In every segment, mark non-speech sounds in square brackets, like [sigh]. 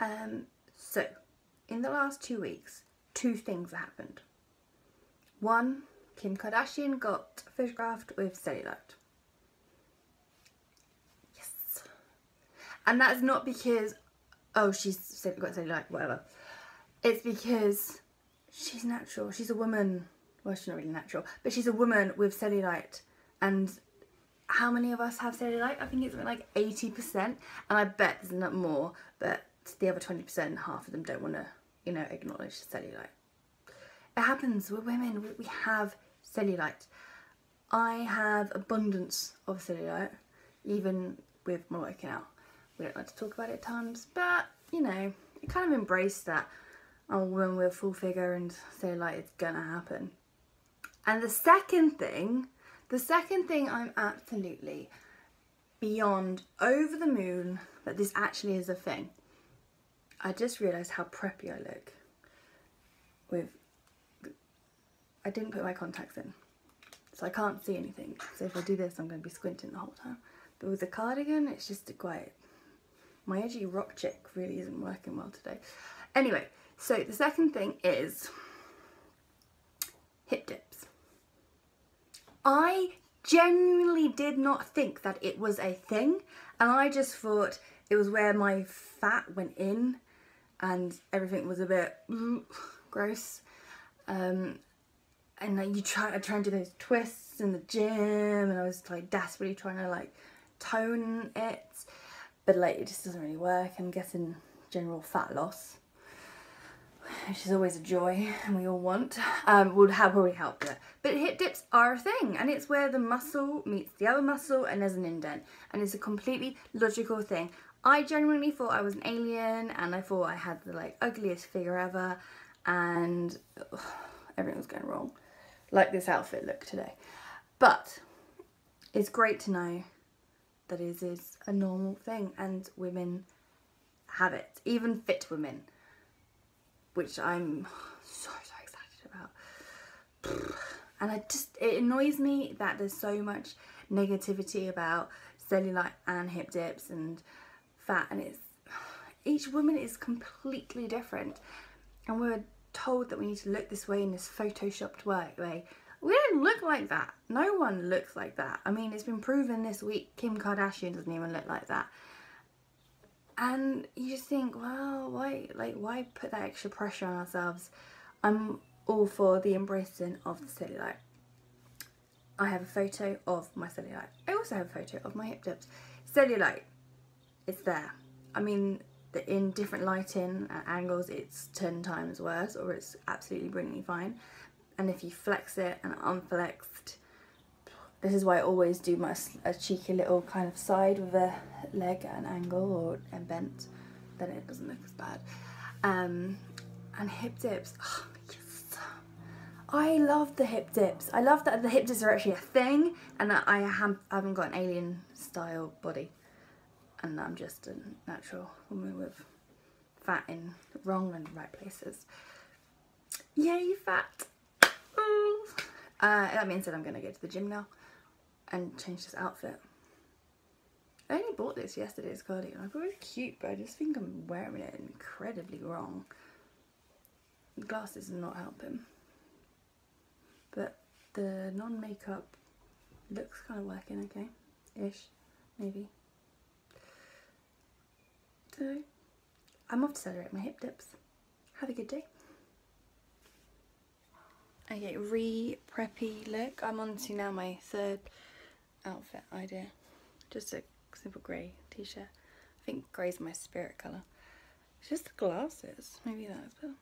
Um, so, in the last two weeks, two things happened. One, Kim Kardashian got photographed with cellulite. Yes. And that's not because, oh, she's got cellulite, whatever. It's because she's natural. She's a woman. Well, she's not really natural, but she's a woman with cellulite. And how many of us have cellulite? I think it's like 80%. And I bet there's not more, but the other 20%, half of them don't want to, you know, acknowledge cellulite. It happens, we're women, we have cellulite. I have abundance of cellulite, even with my working out. We don't like to talk about it at times, but, you know, you kind of embrace that oh, when we're full figure and cellulite is gonna happen. And the second thing, the second thing I'm absolutely beyond over the moon that this actually is a thing I just realised how preppy I look with, I didn't put my contacts in, so I can't see anything. So if I do this, I'm going to be squinting the whole time. But with the cardigan, it's just quite, my edgy rock chick really isn't working well today. Anyway, so the second thing is hip dips. I genuinely did not think that it was a thing and I just thought it was where my fat went in and everything was a bit [laughs] gross. Um, and like you try, I try and do those twists in the gym, and I was like desperately trying to like tone it, but like it just doesn't really work. I'm getting general fat loss, which is always a joy, and we all want. Um, would have probably helped it. But hip dips are a thing, and it's where the muscle meets the other muscle, and there's an indent, and it's a completely logical thing. I genuinely thought I was an alien and I thought I had the like ugliest figure ever and ugh, [sighs] everything was going wrong. Like this outfit look today. But it's great to know that it is a normal thing and women have it. Even fit women. Which I'm [sighs] so, so excited about. [sighs] And I just, it annoys me that there's so much negativity about cellulite and hip dips and fat and it's each woman is completely different. And we're told that we need to look this way in this photoshopped way we don't look like that. No one looks like that. I mean it's been proven this week kim kardashian doesn't even look like that. And you just think well why like why put that extra pressure on ourselves? I'm all for the embracing of the cellulite. I have a photo of my cellulite. I also have a photo of my hip dips cellulite it's there. I mean, in different lighting and angles, it's 10 times worse or it's absolutely brilliantly fine. And if you flex it and unflexed, this is why I always do my a cheeky little kind of side with a leg at an angle or and bent, then it doesn't look as bad. Um, and hip dips, oh, yes. I love the hip dips. I love that the hip dips are actually a thing and that I haven't got an alien style body and I'm just a natural woman with fat in wrong and right places. Yay, fat! Ooh. Uh, that means that I'm going to go to the gym now and change this outfit. I only bought this yesterday's cardigan. I thought it was cute, but I just think I'm wearing it incredibly wrong. The glasses are not helping. But the non-makeup looks kind of working okay. Ish, maybe. So I'm off to celebrate my hip dips. Have a good day. Okay, re-preppy look. I'm on to now my third outfit idea. Just a simple grey t-shirt. I think grey's my spirit colour. It's just the glasses. Maybe that's better.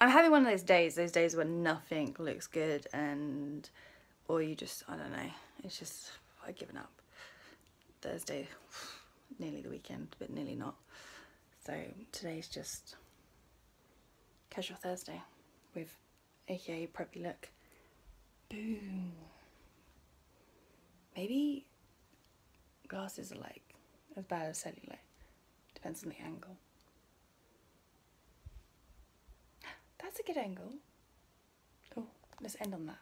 I'm having one of those days, those days when nothing looks good and or you just, I don't know, it's just, I've given up. Thursday, nearly the weekend, but nearly not. So today's just casual Thursday with aka preppy look. Boom. Maybe glasses are like as bad as cellulite. Depends on the angle. [gasps] That's a good angle. Oh, let's end on that.